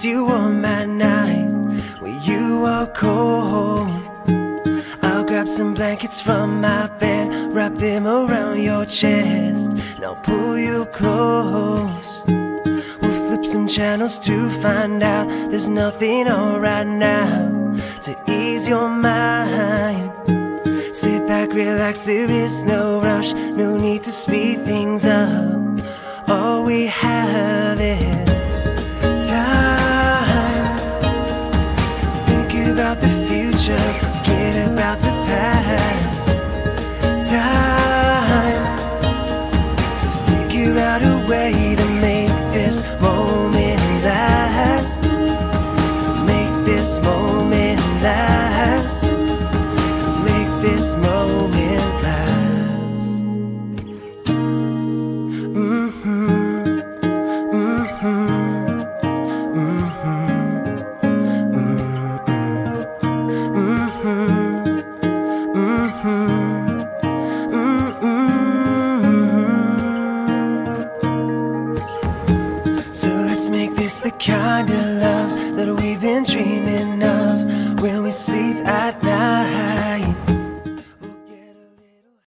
nights you warm at night when you are cold. I'll grab some blankets from my bed, wrap them around your chest, and I'll pull you close. We'll flip some channels to find out there's nothing on right now to ease your mind. Sit back, relax, there is no rush, no need to speed things up. All we have about the past. Time to figure out a way to make this Mm-hmm. Mm-hmm. Mm-hmm. So let's make this the kind of love that we've been dreaming.